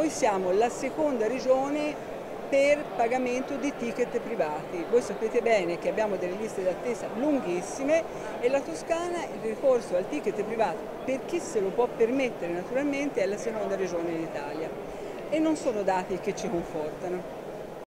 noi siamo la seconda regione per pagamento di ticket privati. Voi sapete bene che abbiamo delle liste d'attesa lunghissime e la Toscana il ricorso al ticket privato per chi se lo può permettere naturalmente è la seconda regione d'Italia e non sono dati che ci confortano.